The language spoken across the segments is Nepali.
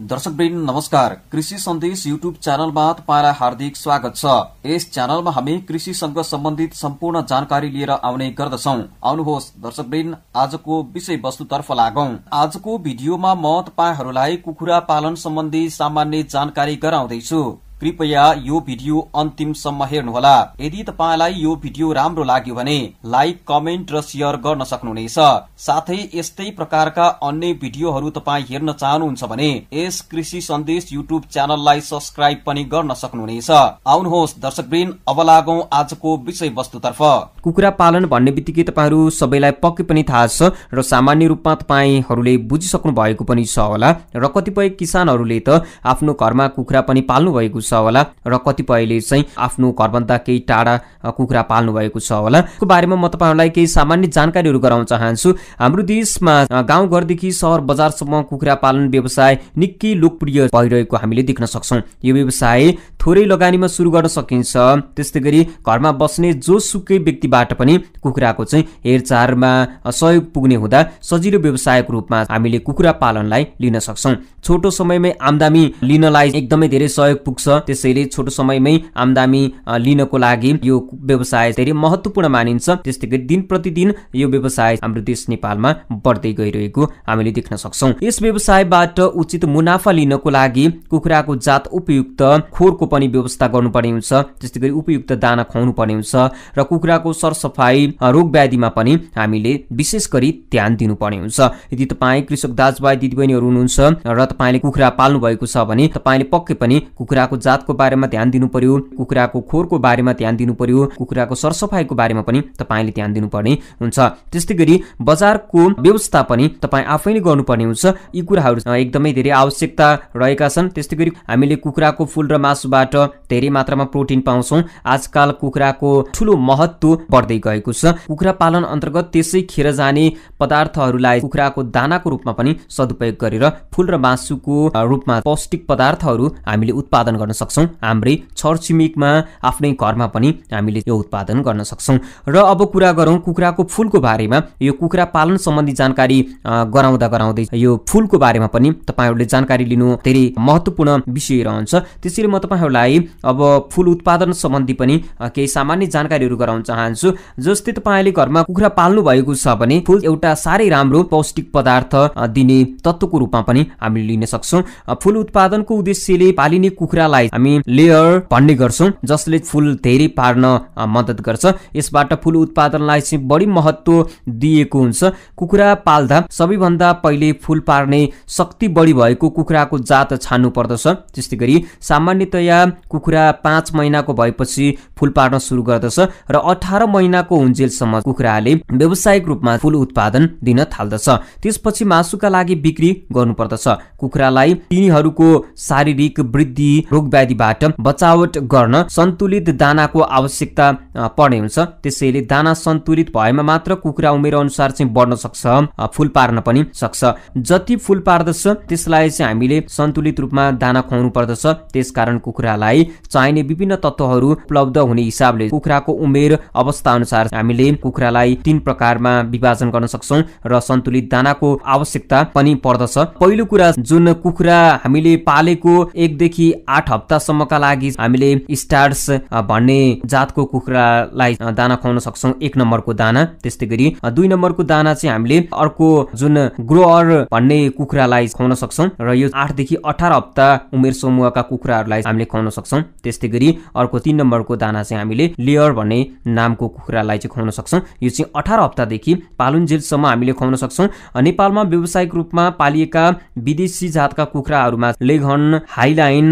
दर्शकवृन्द नमस्कार। कृषि सन्देश युट्युब च्यानलमा तपाईँलाई हार्दिक स्वागत छ। यस च्यानलमा हामी कृषिसँग सम्बन्धित सम्पूर्ण जानकारी लिएर आउने गर्दछौ। आउनुहोस् दर्शकवृन्द आजको विषय वस्तुतर्फ लागौं। आजको भिडियोमा म तपाईँहरूलाई कुखुरा पालन सम्बन्धी सामान्य जानकारी गराउँदैछु। कृपया यो भिडियो अन्तिमसम्म हेर्नुहोला। यदि तपाईँलाई यो भिडियो राम्रो लाग्यो भने लाइक कमेन्ट र सेयर गर्न सक्नुहुनेछ। साथै यस्तै प्रकारका अन्य भिडियोहरू तपाईँ हेर्न चाहनुहुन्छ भने यस कृषि सन्देश युट्युब च्यानललाई सब्सक्राइब पनि गर्न सक्नुहुनेछ। आउनुहोस् दर्शकवृन्द अब लागौं आजको विषय वस्तुतर्फ कुखुरा पालन भन्ने बित्तिकै तपाईँहरू सबैलाई पक्कै पनि थाहा छ र सामान्य रूपमा तपाईँहरूले बुझिसक्नु भएको पनि छ होला र कतिपय किसानहरूले त आफ्नो घरमा कुखुरा पनि पाल्नु भएको छ होला र कतिपयले चाहिँ आफ्नो घरभन्दा केही टाढा कुखुरा पाल्नु भएको छ होला। यसको बारेमा म तपाईँहरूलाई केही सामान्य जानकारीहरू गराउन चाहन्छु। हाम्रो देशमा गाउँघरदेखि सहर बजारसम्म कुखुरा पालन व्यवसाय निकै लोकप्रिय भइरहेको हामीले देख्न सक्छौँ। यो व्यवसाय थोरै लगानीमा सुरु गर्न सकिन्छ। त्यस्तै गरी घरमा बस्ने जोसुकै व्यक्तिबाट पनि कुखुराको चाहिँ हेरचाहमा सहयोग पुग्ने हुँदा सजिलो व्यवसायको रूपमा हामीले कुखुरा पालनलाई लिन सक्छौँ। छोटो समयमै आमदामी लिनलाई एकदमै धेरै सहयोग पुग्छ। त्यसैले छोटो समयमै आमदामी लिनको लागि यो व्यवसाय धेरै महत्वपूर्ण मानिन्छ। त्यस्तै गरी दिन प्रतिदिन यो व्यवसाय हाम्रो देश नेपालमा बढ्दै गइरहेको हामीले देख्न सक्छौँ। यस व्यवसायबाट उचित मुनाफा लिनको लागि कुखुराको जात उपयुक्त खोरको पनि व्यवस्था गर्नुपर्ने हुन्छ। त्यस्तै गरी उपयुक्त दाना खुवाउनु पर्ने हुन्छ र कुखुराको सरसफाइ रोग व्याधिमा पनि हामीले विशेष गरी ध्यान दिनुपर्ने हुन्छ। यदि तपाईँ कृषक दाजुभाइ दिदीबहिनीहरू हुनुहुन्छ र तपाईँले कुखुरा पाल्नु भएको छ भने तपाईँले पक्कै पनि कुखुराको जातको बारेमा ध्यान दिनु पर्यो कुखुराको खोरको बारेमा ध्यान दिनु पर्यो कुखुराको सरसफाइको बारेमा पनि तपाईँले ध्यान दिनुपर्ने हुन्छ। त्यस्तै गरी बजारको व्यवस्था पनि तपाईँ आफै नै गर्नुपर्ने हुन्छ। यी कुराहरू एकदमै धेरै आवश्यकता रहेका छन्। त्यस्तै गरी हामीले कुखुराको फुल र मासुबाट धेरै मात्रामा प्रोटिन पाउँछौँ। आजकाल कुखुराको ठुलो महत्व बढ्दै गएको छ। कुखुरा पालन अन्तर्गत त्यसै खेर जाने पदार्थहरूलाई कुखुराको दानाको रूपमा पनि सदुपयोग गरेर फुल र मासुको रूपमा पौष्टिक पदार्थहरू हामीले उत्पादन गर्न सक्छौँ। हाम्रै छरछिमेकमा आफ्नै घरमा पनि हामीले यो उत्पादन गर्न सक्छौँ। र अब कुरा गरौँ कुखुराको फुलको बारेमा। यो कुखुरा पालन सम्बन्धी जानकारी गराउँदा गराउँदै यो फुलको बारेमा पनि तपाईँहरूले जानकारी लिनु धेरै महत्त्वपूर्ण विषय रहन्छ। त्यसैले म तपाईँहरूलाई अब फुल उत्पादन सम्बन्धी पनि केही सामान्य जानकारीहरू गराउन चाहन्छु। जस्तै तपाईँले घरमा कुखुरा पाल्नु भएको छ भने फुल एउटा साह्रै राम्रो पौष्टिक पदार्थ दिने तत्त्वको रूपमा पनि हामीले लिन सक्छौँ। फुल उत्पादनको उद्देश्यले पालिने कुखुरालाई हामी हामी लेयर भन्ने गर्छौँ जसले फुल धेरै पार्न मद्दत गर्छ। यसबाट फुल उत्पादनलाई चाहिँ बढी महत्व दिएको हुन्छ। कुखुरा पाल्दा सबैभन्दा पहिले फुल पार्ने शक्ति बढी भएको कुखुराको जात छान्नु पर्दछ। त्यस्तै गरी सामान्यतया कुखुरा पाँच महिनाको भएपछि फुल पार्न सुरु गर्दछ र अठार महिनाको हुन्जेलसम्म कुखुराले व्यावसायिक रूपमा फुल उत्पादन दिन थाल्दछ। त्यसपछि मासुका लागि बिक्री गर्नुपर्दछ। कुखुरालाई तिनीहरूको शारीरिक वृद्धि रोग व्याधि इत्यादिबाट बचावट गर्न सन्तुलित दानाको आवश्यकता पर्ने हुन्छ। त्यसैले दाना सन्तुलित भएमा मात्र कुखुरा उमेर अनुसार चाहिँ बढ्न सक्छ फुल पार्न पनि सक्छ। जति फुल पार्दछ त्यसलाई चाहिँ हामीले सन्तुलित रूपमा दाना खुवाउनु पर्दछ। त्यसकारण कुखुरालाई चाहिने विभिन्न तत्त्वहरू उपलब्ध हुने हिसाबले कुखुराको उमेर अवस्था अनुसार हामीले कुखुरालाई तीन प्रकारमा विभाजन गर्न सक्छौँ र सन्तुलित दानाको आवश्यकता पनि पर्दछ। पहिलो कुरा जुन कुखुरा हामीले पालेको एकदेखि आठ हप्तासम्मका लागि हामीले स्टार्स भन्ने जातको कुखुरालाई दाना खुवाउन सक्छौँ एक नम्बरको दाना। त्यस्तै गरी दुई नम्बरको दाना चाहिँ हामीले अर्को जुन ग्रोअर भन्ने कुखुरालाई खुवाउन सक्छौँ र यो आठदेखि अठार हप्ता उमेर समूहका कुखुराहरूलाई हामीले खुवाउन सक्छौँ। त्यस्तै गरी अर्को तिन नम्बरको दाना चाहिँ हामीले लेयर भन्ने नामको कुखुरालाई चाहिँ खुवाउन सक्छौँ। यो चाहिँ अठार हप्तादेखि पालुन्जेलसम्म हामीले खुवाउन सक्छौँ। नेपालमा व्यावसायिक रूपमा पालिएका विदेशी जातका कुखुराहरूमा लेघन हाइलाइन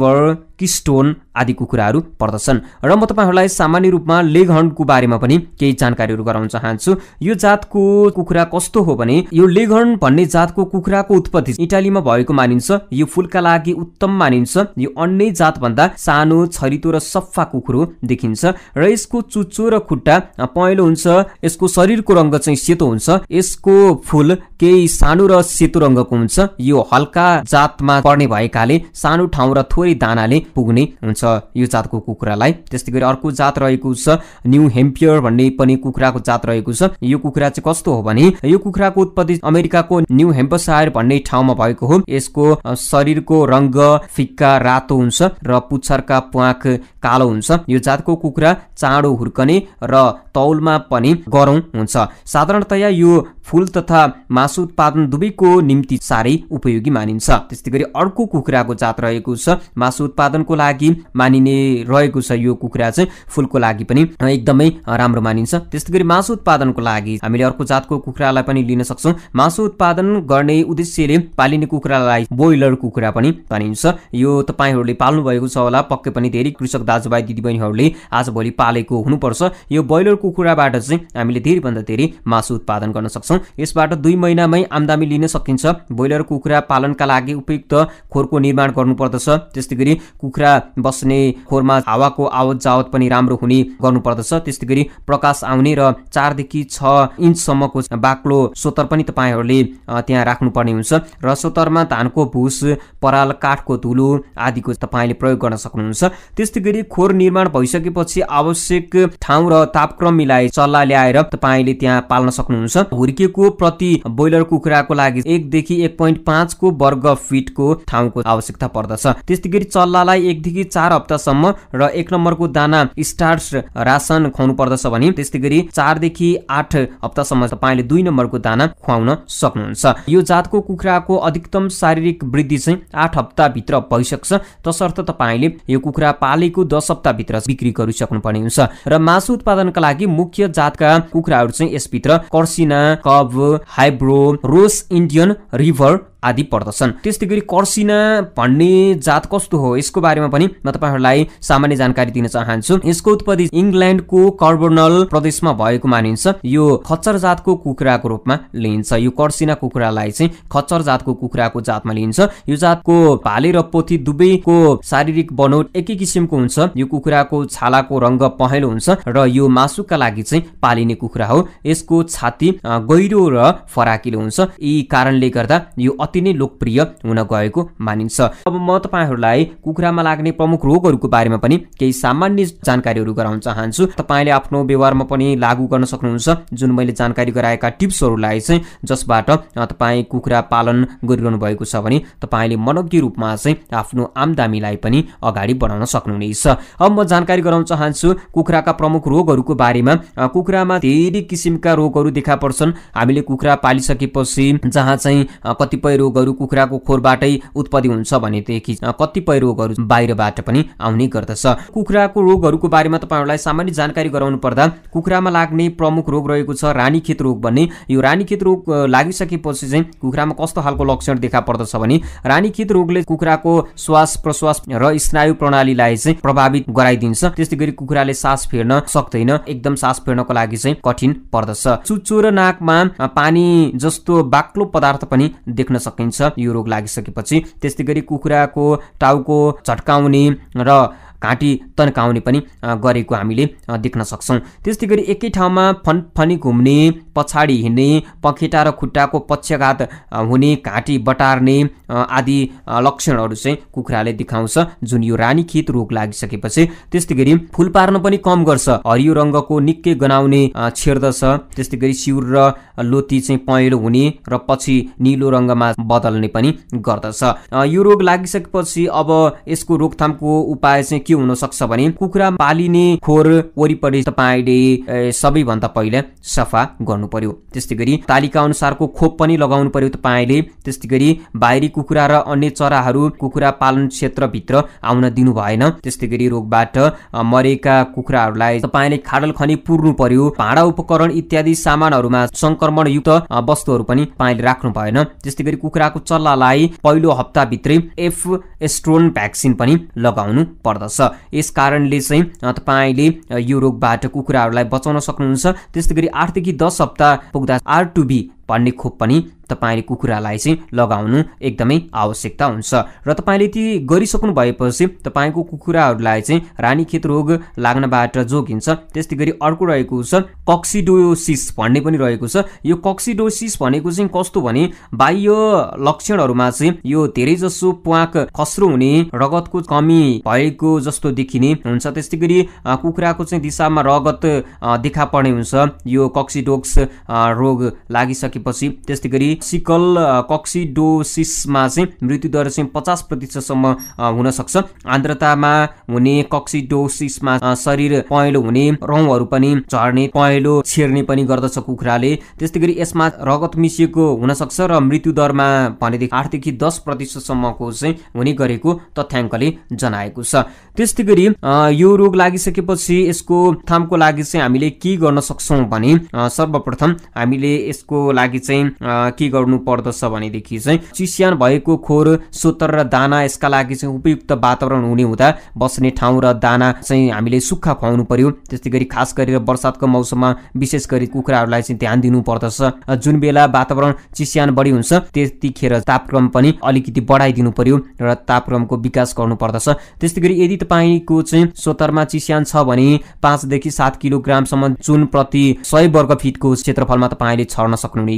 favor किस्टोन आदिको कुराहरू पर्दछन्। र म तपाईँहरूलाई सामान्य रूपमा लेग बारेमा पनि केही जानकारीहरू गराउन चाहन्छु। यो जातको कुखुरा कस्तो हो भने यो लेग भन्ने जातको कुखुराको उत्पत्ति इटालीमा भएको मानिन्छ। यो फुलका लागि उत्तम मानिन्छ। यो अन्य जातभन्दा सानो छरितो र सफा कुखुरो देखिन्छ। र यसको चुच्चो र खुट्टा पहेँलो हुन्छ। यसको शरीरको रङ्ग चाहिँ सेतो हुन्छ। यसको फुल केही सानो र सेतो रङ्गको हुन्छ। यो हल्का जातमा पर्ने भएकाले सानो ठाउँ र थोरै दानाले पुग्ने हुन्छ यो जातको कुखुरालाई। त्यस्तै गरी अर्को जात रहेको छ न्यू हेम्पियर भन्ने पनि कुखुराको जात रहेको छ। यो कुखुरा चाहिँ कस्तो हो भने यो कुखुराको उत्पत्ति अमेरिकाको न्यू हेम्पसायर भन्ने ठाउँमा भएको हो। यसको शरीरको रङ्ग फिक्का रातो हुन्छ र पुच्छरका प्वाख कालो हुन्छ। यो जातको कुखुरा चाँडो हुर्कने र तौलमा पनि गरौँ हुन्छ। साधारणतया यो फुल तथा मासु उत्पादन दुवैको निम्ति साह्रै उपयोगी मानिन्छ। त्यस्तै गरी अर्को कुखुराको जात रहेको छ। मासु उत्पादनको लागि मानिने रहेको छ यो कुखुरा चाहिँ फुलको लागि पनि। एकदमै राम्रो मानिन्छ। त्यस्तै गरी मासु उत्पादनको लागि हामीले अर्को जातको कुखुरालाई पनि लिन सक्छौँ। मासु उत्पादन गर्ने उद्देश्यले पालिने कुखुरालाई बोइलर कुखुरा पनि भनिन्छ। यो तपाईँहरूले पाल्नु भएको छ होला। पक्कै पनि धेरै कृषक दाजुभाइ दिदीबहिनीहरूले आजभोलि पालेको हुनुपर्छ। यो ब्रोइलर कुखुराबाट चाहिँ हामीले धेरैभन्दा धेरै मासु उत्पादन गर्न सक्छौँ। यसबाट दुई महिनामै आम्दानी लिन सकिन्छ। ब्रोइलर कुखुरा पालनका लागि उपयुक्त खोरको निर्माण गर्नुपर्दछ। त्यस्तै गरी कुखुरा बस्ने खोरमा हावाको आवत जावत पनि राम्रो हुने गर्नुपर्दछ। त्यस्तै गरी प्रकाश आउने र चारदेखि छ इन्चसम्मको बाक्लो सोतर पनि तपाईँहरूले त्यहाँ राख्नुपर्ने हुन्छ। र सोतरमा धानको भुस पराल काठको धुलो आदिको तपाईँले प्रयोग गर्न सक्नुहुन्छ। त्यस्तै गरी खोर निर्माण भइसकेपछि आवश्यक ठाउँ र तापक्रम मिलाइ चल्ला ल्याएर तपाईँले त्यहाँ पाल्न सक्नुहुन्छ। हुर्किएको प्रति ब्रोइलर कुखुराको लागि एकदेखि एक पोइन्ट पाँचको वर्ग फिटको ठाउँको आवश्यकता पर्दछ। त्यस्तै गरी चल्लालाई एकदेखि चार हप्तासम्म र एक नम्बरको दाना स्टार्स रासन खुवाउनु पर्दछ भने त्यस्तै गरी चारदेखि आठ हप्तासम्म तपाईँले दुई नम्बरको दाना खुवाउन सक्नुहुन्छ। यो जातको कुखुराको अधिकतम शारीरिक वृद्धि चाहिँ आठ हप्ताभित्र भइसक्छ। तसर्थ तपाईँले यो कुखुरा पालेको दस हप्ताभित्र बिक्री गरिसक्नुपर्ने हुन्छ। र मासु उत्पादनका लागि मुख्य जातका कुखुराहरू चाहिँ यसभित्र कर्सिना कब हाइब्रो रोस इन्डियन रिभर आदि पर्दछन्। त्यस्तै गरी कर्सिना भन्ने जात कस्तो हो यसको बारेमा पनि म तपाईँहरूलाई सामान्य जानकारी दिन चाहन्छु। यसको उत्पत्ति इङ्ल्यान्डको कर्बोनल प्रदेशमा भएको मानिन्छ। यो खच्चर जातको कुखुराको रूपमा लिइन्छ। यो कर्सिना कुखुरालाई चाहिँ खच्चर जातको कुखुराको जातमा लिइन्छ। यो जातको भाले र पोथी दुवैको शारीरिक बनोट एकै किसिमको हुन्छ। यो कुखुराको छालाको रङ्ग पहेँलो हुन्छ र यो मासुका लागि चाहिँ पालिने कुखुरा हो। यसको छाती गहिरो र फराकिलो हुन्छ। यी कारणले गर्दा यो अति नै लोकप्रिय हुन गएको मानिन्छ। अब म तपाईँहरूलाई कुखुरामा लाग्ने प्रमुख रोगहरूको बारेमा पनि केही सामान्य जानकारीहरू गराउन चाहन्छु। तपाईँले आफ्नो व्यवहारमा पनि लागू गर्न सक्नुहुन्छ। जुन मैले जानकारी गराएका टिप्सहरूलाई चाहिँ जसबाट तपाईँ कुखुरा पालन गरिरहनु भएको छ भने तपाईँले मनज्ञ रूपमा चाहिँ आफ्नो आमदामीलाई पनि अगाडि बढाउन सक्नुहुनेछ। अब म जानकारी गराउन चाहन्छु कुखुराका प्रमुख रोगहरूको बारेमा। कुखुरामा धेरै किसिमका रोगहरू देखा पर्छन्। हामीले कुखुरा पालिसकेपछि जहाँ चाहिँ कतिपय रोगहरू कुखुराको खोरबाटै उत्पत्ति हुन्छ भनेदेखि कतिपय रोगहरू बाहिरबाट पनि आउने गर्दछ। कुखुराको रोगहरूको बारेमा तपाईँहरूलाई सामान्य जानकारी गराउनु पर्दा कुखुरामा लाग्ने प्रमुख रोग रहेको छ रानीखेत रोग भन्ने। यो रानीखेत रोग लागिसकेपछि चाहिँ कुखुरामा कस्तो खालको लक्षण देखा पर्दछ भने रानीखेत रोगले कुखुराको श्वास प्रश्वास र स्नायु प्रणालीलाई चाहिँ प्रभावित गराइदिन्छ। त्यस्तै गरी कुखुराले सास फेर्न सक्दैन एकदम सास फेर्नको लागि चाहिँ कठिन पर्दछ। चुच्चो र नाकमा पानी जस्तो बाक्लो पदार्थ पनि देख्न सकिन्छ। यो रोग लागिसकेपछि त्यस्तै गरी कुखुराको टाउको झट्काउने र घाँटी तन्काउने पनि गरेको हामीले देख्न सक्छौँ। त्यस्तै गरी एकै ठाउँमा फनफनी घुम्ने पछाडि हिँड्ने पखेटा र खुट्टाको पक्षघात हुने घाँटी बटार्ने आदि लक्षणहरू चाहिँ कुखुराले देखाउँछ जुन यो रानीखेत रोग लागिसकेपछि। त्यस्तै गरी फुल पार्न पनि कम गर्छ हरियो रङ्गको निकै गनाउने छेर्दछ। त्यस्तै गरी सिउर र लोती चाहिँ पहेँलो हुने र पछि निलो रङ्गमा बदल्ने पनि गर्दछ। यो रोग लागिसकेपछि अब यसको रोकथामको उपाय चाहिँ के हुन सक्छ भने कुखुरा पालिने खोर वरिपरि तपाईँले सबैभन्दा पहिला सफा गर्नु पर्यो त्यस्तै गरी तालिका अनुसारको खोप पनि लगाउनु पर्यो तपाईँले। त्यस्तै गरी बाहिरी कुखुरा र अन्य चराहरू कुखुरा पालन क्षेत्रभित्र आउन दिनु भएन। त्यस्तै गरी रोगबाट मरेका कुखुराहरूलाई तपाईँले खाडल खनी पुर्नु पर्यो भाँडा उपकरण इत्यादि सामानहरूमा संक्रमणयुक्त वस्तुहरू पनि तपाईँले राख्नु भएन। त्यस्तै गरी कुखुराको चल्लालाई पहिलो हप्ताभित्रै एफ एस्ट्रोन भ्याक्सिन पनि लगाउनु पर्दछ। यस कारणले चाहिँ तपाईँले यो रोगबाट कुखुराहरूलाई बचाउन सक्नुहुन्छ। त्यस्तै गरी आठदेखि दस हप्ता पुग्दा आर टु बी भन्ने खोप पनि तपाईँले कुखुरालाई चाहिँ लगाउनु एकदमै आवश्यकता हुन्छ। र तपाईँले ती गरिसक्नु भएपछि तपाईँको कुखुराहरूलाई चाहिँ रानीखेत रोग लाग्नबाट जोगिन्छ। त्यस्तै गरी अर्को रहेको छ कक्सिडोसिस भन्ने पनि रहेको छ। यो कक्सिडोसिस भनेको चाहिँ कस्तो भने बाह्य लक्षणहरूमा चाहिँ यो धेरैजसो प्वाक खस्रो हुने रगतको कमी भएको जस्तो देखिने हुन्छ। त्यस्तै गरी कुखुराको चाहिँ दिशामा रगत देखा पर्ने हुन्छ। यो कक्सिडोक्स रोग लागिसकेपछि त्यस्तै गरी सिकल कक्सिडोसिसमा चाहिँ मृत्युदर चाहिँ पचास प्रतिशतसम्म हुनसक्छ आन्द्रतामा हुने कक्सिडोसिसमा शरीर पहेँलो हुने रौँहरू पनि झर्ने पहेँलो छेर्ने पनि गर्दछ कुखुराले। त्यस्तै गरी यसमा रगत मिसिएको हुनसक्छ र मृत्युदरमा भनेदेखि आठदेखि दस प्रतिशतसम्मको चाहिँ हुने गरेको तथ्याङ्कले जनाएको छ। त्यस्तै गरी यो रोग लागिसकेपछि यसको थामको लागि चाहिँ हामीले के गर्न सक्छौँ भने सर्वप्रथम हामीले यसको लागि चाहिँ के गर्नु पर्दछ भनेदेखि चाहिँ चिस्यान भएको खोर सोतर र दाना यसका लागि चाहिँ उपयुक्त वातावरण हुने हुँदा बस्ने ठाउँ र दाना चाहिँ हामीले सुक्खा खुवाउनु पर्यो। त्यस्तै गरी खास गरेर बर्सातको मौसममा विशेष गरी कुखुराहरूलाई चाहिँ ध्यान दिनु पर्दछ। जुन बेला वातावरण चिस्यान बढी हुन्छ त्यतिखेर तापक्रम पनि अलिकति बढाइदिनु पर्यो र तापक्रमको विकास गर्नु पर्दछ। त्यस्तै गरी यदि तपाईँको चाहिँ सोतरमा चिस्यान छ भने पाँचदेखि सात किलोग्रामसम्म चुन प्रति सय वर्ग फिटको क्षेत्रफलमा तपाईँले छर्न सक्नुहुनेछ।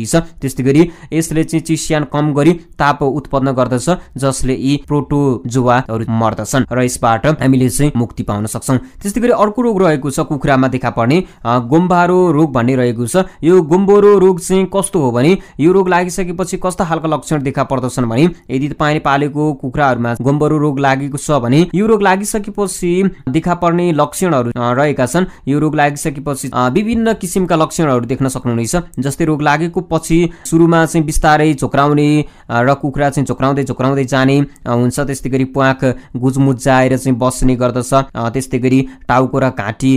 त्यस्तै गरी यसले चाहिँ चिस्यान कम गरी ताप उत्पन्न गर्दछ जसले यी प्रोटोजुवाहरू मर्दछन् र यसबाट हामीले चाहिँ मुक्ति पाउन सक्छौँ। त्यस्तै गरी अर्को रोग रहेको छ कुखुरामा देखा पर्ने गोम्बारो रोग भन्ने रहेको छ। यो गोम्बोरो रोग चाहिँ कस्तो हो भने यो रोग लागिसकेपछि कस्ता खालका लक्षण देखा पर्दछन् भने यदि तपाईँले पालेको कुखुराहरूमा गोम्बरो रोग लागेको छ भने यो रोग लागिसकेपछि देखा पर्ने लक्षणहरू रहेका छन्। यो रोग लागिसकेपछि विभिन्न किसिमका लक्षणहरू देख्न सक्नुहुनेछ जस्तै रोग लागेको पछि सुरुमा चाहिँ बिस्तारै झोक्राउने र कुखुरा चाहिँ झोक्राउँदै झोक्राउँदै जाने हुन्छ। त्यस्तै गरी प्वाक गुजमुजाएर चाहिँ बस्ने गर्दछ। त्यस्तै गरी टाउको र घाँटी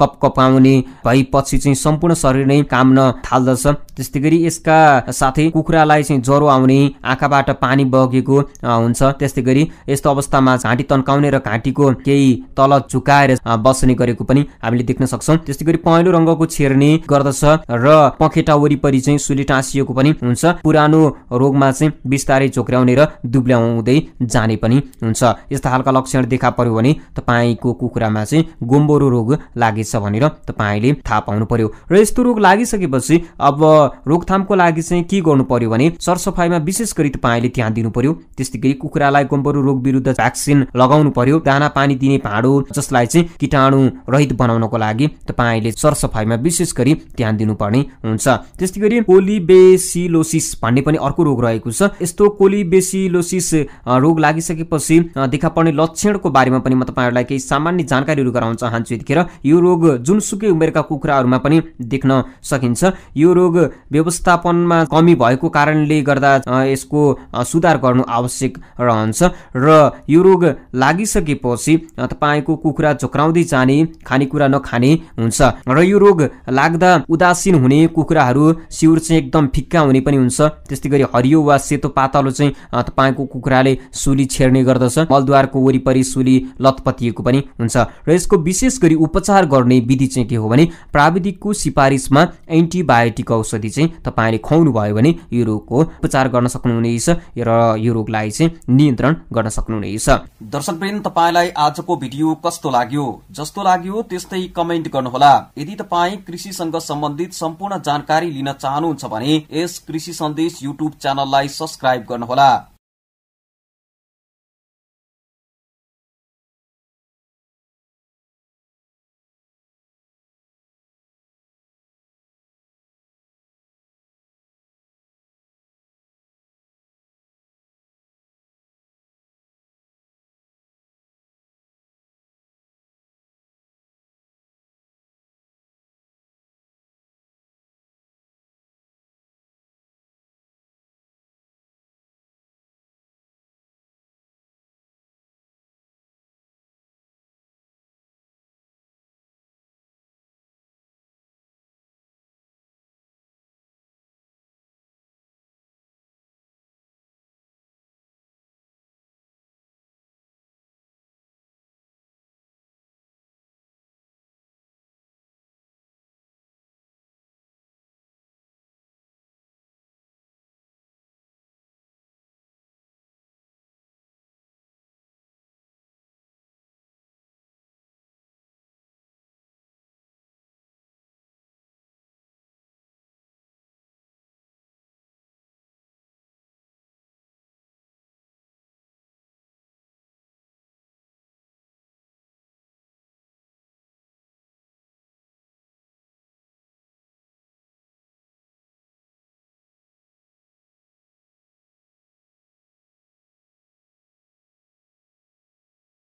कप कपाउने भएपछि चाहिँ सम्पूर्ण शरीर नै काम्न थाल्दछ। त्यस्तै गरी यसका साथै कुखुरालाई चाहिँ ज्वरो आउने आँखाबाट पानी बगेको हुन्छ। त्यस्तै गरी यस्तो अवस्थामा घाँटी तन्काउने र घाँटीको केही तल झुकाएर बस्ने गरेको पनि हामीले देख्न सक्छौँ। त्यस्तै गरी पहेँलो रङ्गको छेर्ने गर्दछ र पखेटा वरिपरि सुली टाँसिएको पनि हुन्छ। पुरानो रोगमा चाहिँ बिस्तारै चोक्राउने र दुब्ल्याउँदै जाने पनि हुन्छ। यस्ता खालका लक्षण देखा पर्यो भने तपाईँको कुखुरामा चाहिँ गोम्बोरो रोग लागेछ भनेर तपाईँले थाहा पाउनु पर्यो र यस्तो रोग लागिसकेपछि अब रोकथामको लागि चाहिँ के गर्नु पर्यो भने सरसफाइमा विशेष गरी तपाईँले ध्यान दिनु पर्यो त्यस्तै गरी कुखुरालाई गोम्बोरो रोग विरुद्ध भ्याक्सिन लगाउनु पर्यो दाना पानी दिने भाँडो जसलाई चाहिँ किटाणु रहित बनाउनको लागि तपाईँले सरसफाइमा विशेष गरी ध्यान दिनुपर्ने हुन्छ। त्यस्तै गरी कोलिबेसिलोसिस भन्ने पनि अर्को रोग रहेको छ। यस्तो कोलिबेसिलोसिस रोग लागिसकेपछि देखा पर्ने लक्षणको बारेमा पनि म तपाईँहरूलाई केही सामान्य जानकारीहरू गराउन चाहन्छु यतिखेर। यो रोग जुनसुकै उमेरका कुखुराहरूमा पनि देख्न सकिन्छ। यो रोग व्यवस्थापनमा कमी भएको कारणले गर्दा यसको सुधार गर्नु आवश्यक रहन्छ र यो रोग लागिसकेपछि तपाईँको कुखुरा झोक्राउँदै जाने खानेकुरा नखाने हुन्छ। र यो रोग लाग्दा उदासीन हुने कुखुराहरू सिउर चाहिँ एकदम फिक्का हुने पनि हुन्छ। त्यस्तै गरी हरियो वा सेतो पातलो चाहिँ तपाईँको कुखुराले सुली छेर्ने गर्दछ। मलद्वारको वरिपरि सुली लतपतिएको पनि हुन्छ। र यसको विशेष गरी उपचार गर्ने विधि चाहिँ के हो भने प्राविधिकको सिफारिसमा एन्टिबायोटिक औषधि चाहिँ तपाईँले खुवाउनु भयो भने यो रोगको उपचार गर्न सक्नुहुनेछ र यो रोगलाई चाहिँ नियन्त्रण गर्न सक्नुहुनेछ। दर्शकवृन्द तपाईँलाई आजको भिडियो कस्तो लाग्यो? जस्तो लाग्यो त्यस्तै कमेन्ट गर्नुहोला। यदि तपाईँ कृषिसँग सम्बन्धित सम्पूर्ण जानकारी लिन चाहनुहुन्छ भने यस कृषि सन्देश युट्युब च्यानललाई सब्सक्राइब गर्नुहोला।